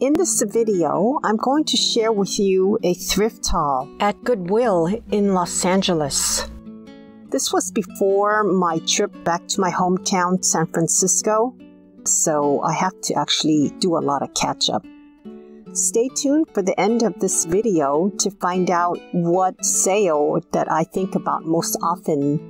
In this video, I'm going to share with you a thrift haul at Goodwill in Los Angeles. This was before my trip back to my hometown, San Francisco, so I have to actually do a lot of catch up. Stay tuned for the end of this video to find out what sale that I think about most often.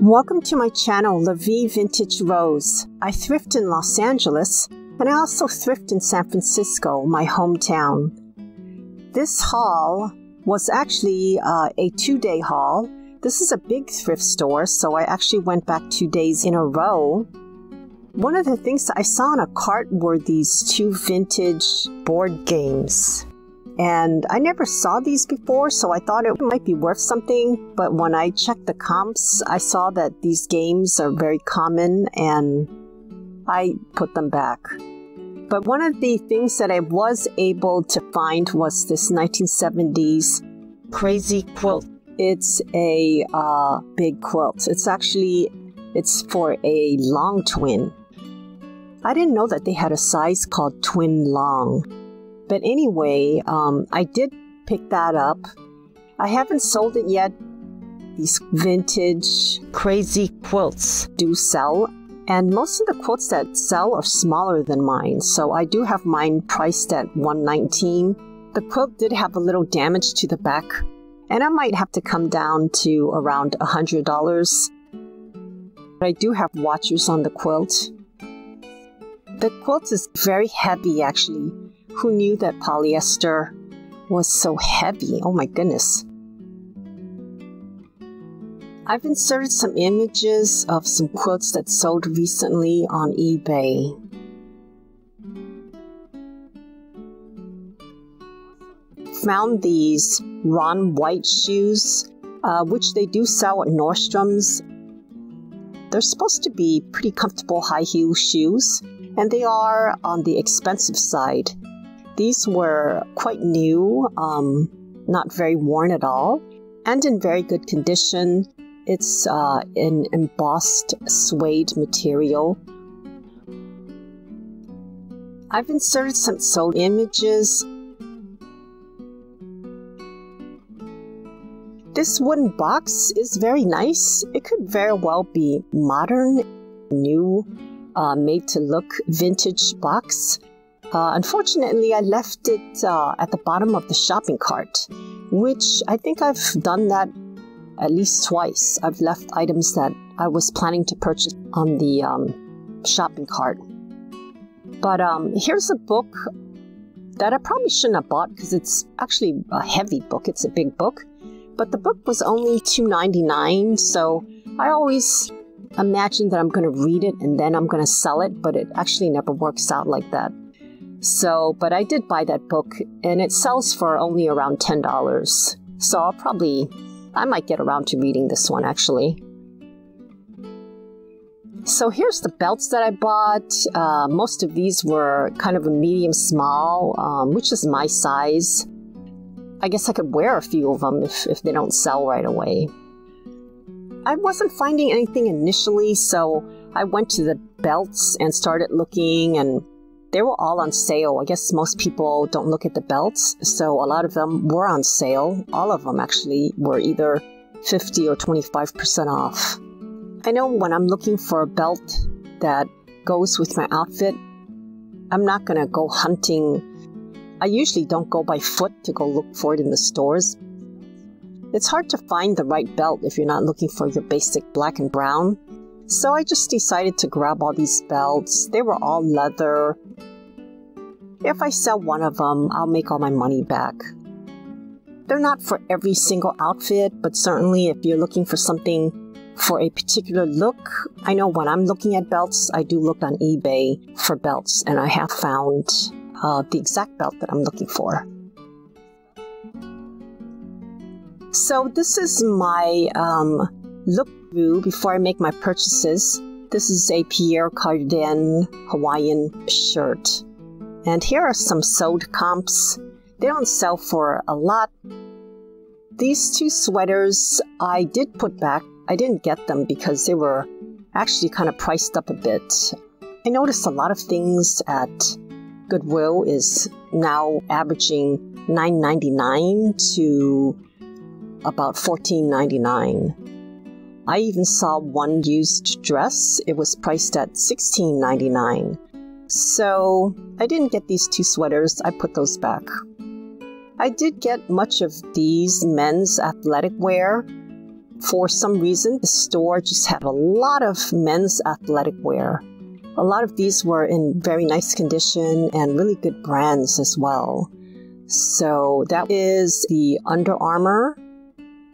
Welcome to my channel, La Vie Vintage Rose. I thrift in Los Angeles, and I also thrift in San Francisco, my hometown. This haul was actually uh, a two-day haul. This is a big thrift store, so I actually went back two days in a row one of the things that I saw in a cart were these two vintage board games. And I never saw these before, so I thought it might be worth something. But when I checked the comps, I saw that these games are very common and I put them back. But one of the things that I was able to find was this 1970s crazy quilt. It's a uh, big quilt. It's actually it's for a long twin. I didn't know that they had a size called twin long. But anyway, um, I did pick that up. I haven't sold it yet. These vintage crazy quilts do sell, and most of the quilts that sell are smaller than mine, so I do have mine priced at 119. The quilt did have a little damage to the back, and I might have to come down to around $100. But I do have watchers on the quilt, the quilt is very heavy, actually. Who knew that polyester was so heavy? Oh my goodness. I've inserted some images of some quilts that sold recently on eBay. Found these Ron White shoes, uh, which they do sell at Nordstrom's. They're supposed to be pretty comfortable high heel shoes and they are on the expensive side. These were quite new, um, not very worn at all, and in very good condition. It's uh, an embossed suede material. I've inserted some sold images. This wooden box is very nice. It could very well be modern, new, uh, made to look vintage box. Uh, unfortunately, I left it uh, at the bottom of the shopping cart, which I think I've done that at least twice. I've left items that I was planning to purchase on the um, shopping cart. But um, here's a book that I probably shouldn't have bought because it's actually a heavy book. It's a big book. But the book was only $2.99, so I always imagine that I'm going to read it and then I'm going to sell it, but it actually never works out like that. So, but I did buy that book and it sells for only around $10. So I'll probably, I might get around to reading this one actually. So here's the belts that I bought. Uh, most of these were kind of a medium small, um, which is my size. I guess I could wear a few of them if, if they don't sell right away. I wasn't finding anything initially, so I went to the belts and started looking, and they were all on sale. I guess most people don't look at the belts, so a lot of them were on sale. All of them actually were either 50 or 25% off. I know when I'm looking for a belt that goes with my outfit, I'm not gonna go hunting. I usually don't go by foot to go look for it in the stores it's hard to find the right belt if you're not looking for your basic black and brown. So I just decided to grab all these belts. They were all leather. If I sell one of them, I'll make all my money back. They're not for every single outfit, but certainly if you're looking for something for a particular look, I know when I'm looking at belts, I do look on eBay for belts, and I have found uh, the exact belt that I'm looking for. So this is my um, look before I make my purchases. This is a Pierre Cardin Hawaiian shirt. And here are some sold comps. They don't sell for a lot. These two sweaters I did put back. I didn't get them because they were actually kind of priced up a bit. I noticed a lot of things at Goodwill is now averaging $9.99 to about $14.99. I even saw one used dress. It was priced at $16.99. So I didn't get these two sweaters. I put those back. I did get much of these men's athletic wear. For some reason, the store just had a lot of men's athletic wear. A lot of these were in very nice condition and really good brands as well. So that is the Under Armour.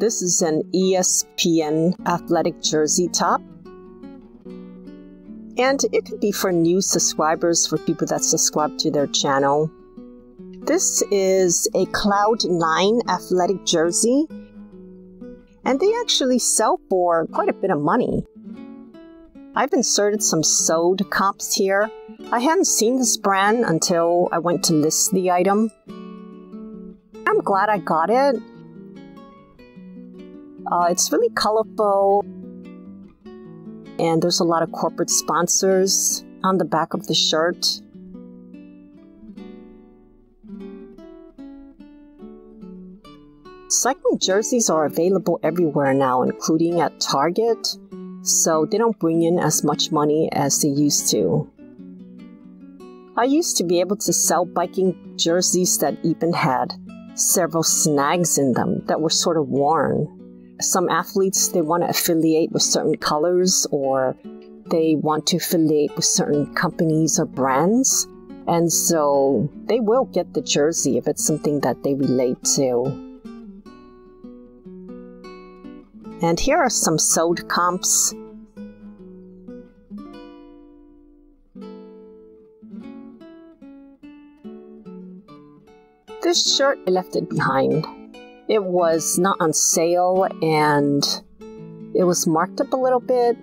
This is an ESPN athletic jersey top. And it could be for new subscribers, for people that subscribe to their channel. This is a Cloud9 athletic jersey. And they actually sell for quite a bit of money. I've inserted some sewed comps here. I hadn't seen this brand until I went to list the item. I'm glad I got it. Uh, it's really colorful, and there's a lot of corporate sponsors on the back of the shirt. Cycling jerseys are available everywhere now, including at Target, so they don't bring in as much money as they used to. I used to be able to sell biking jerseys that even had several snags in them that were sort of worn. Some athletes, they want to affiliate with certain colors or they want to affiliate with certain companies or brands. And so they will get the jersey if it's something that they relate to. And here are some sewed comps. This shirt, I left it behind. It was not on sale and it was marked up a little bit.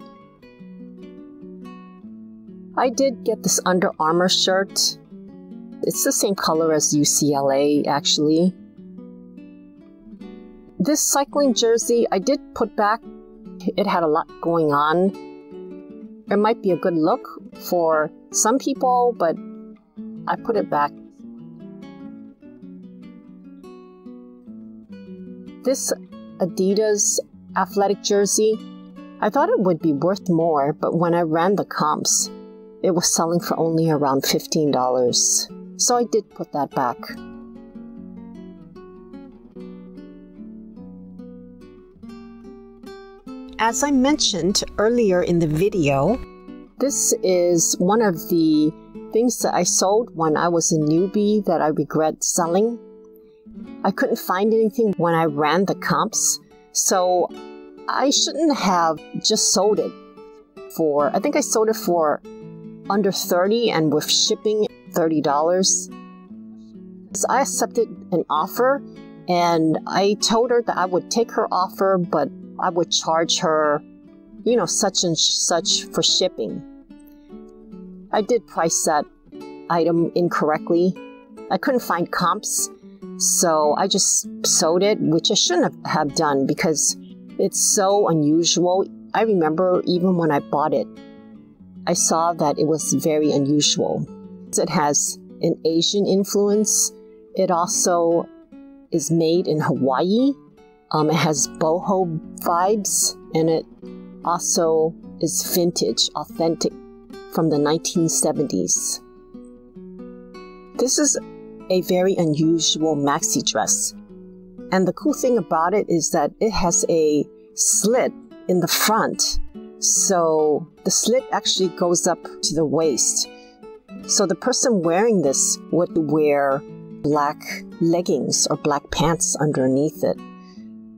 I did get this Under Armour shirt. It's the same color as UCLA, actually. This cycling jersey I did put back. It had a lot going on. It might be a good look for some people, but I put it back. This Adidas athletic jersey, I thought it would be worth more, but when I ran the comps, it was selling for only around $15. So I did put that back. As I mentioned earlier in the video, this is one of the things that I sold when I was a newbie that I regret selling. I couldn't find anything when I ran the comps, so I shouldn't have just sold it for, I think I sold it for under 30 and with shipping $30. So I accepted an offer and I told her that I would take her offer, but I would charge her, you know, such and such for shipping. I did price that item incorrectly. I couldn't find comps, so I just sewed it, which I shouldn't have done because it's so unusual. I remember even when I bought it, I saw that it was very unusual. It has an Asian influence. It also is made in Hawaii um, it has boho vibes and it also is vintage, authentic from the 1970s. This is a very unusual maxi dress. And the cool thing about it is that it has a slit in the front. So the slit actually goes up to the waist. So the person wearing this would wear black leggings or black pants underneath it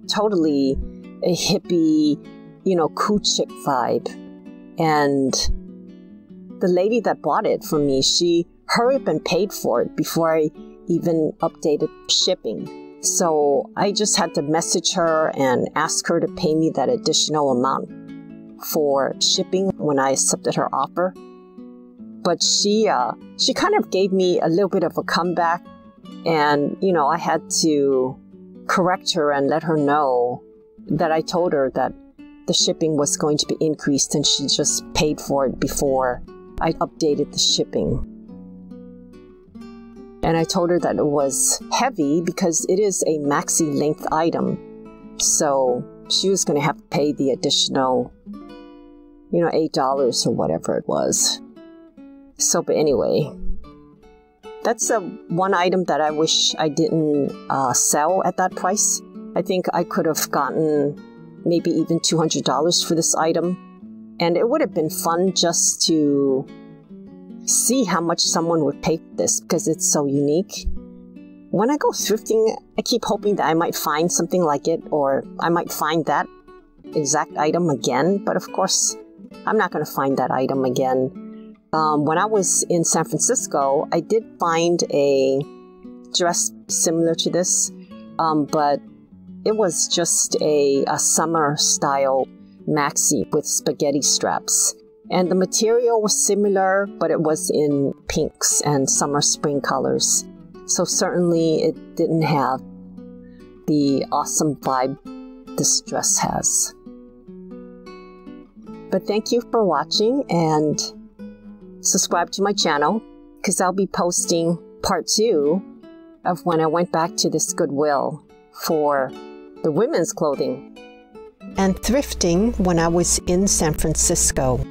totally a hippie, you know, cool chick vibe. And the lady that bought it for me, she hurried up and paid for it before I even updated shipping. So I just had to message her and ask her to pay me that additional amount for shipping when I accepted her offer. But she, uh, she kind of gave me a little bit of a comeback, and you know I had to correct her and let her know that I told her that the shipping was going to be increased and she just paid for it before I updated the shipping. And I told her that it was heavy because it is a maxi length item. So she was going to have to pay the additional, you know, $8 or whatever it was. So, but anyway, that's the one item that I wish I didn't uh, sell at that price. I think I could have gotten maybe even $200 for this item. And it would have been fun just to see how much someone would pay for this because it's so unique. When I go thrifting, I keep hoping that I might find something like it or I might find that exact item again, but of course, I'm not going to find that item again. Um, when I was in San Francisco, I did find a dress similar to this, um, but it was just a, a summer style maxi with spaghetti straps. And the material was similar, but it was in pinks and summer spring colors. So certainly it didn't have the awesome vibe this dress has. But thank you for watching and subscribe to my channel because I'll be posting part two of when I went back to this Goodwill for the women's clothing. And thrifting when I was in San Francisco.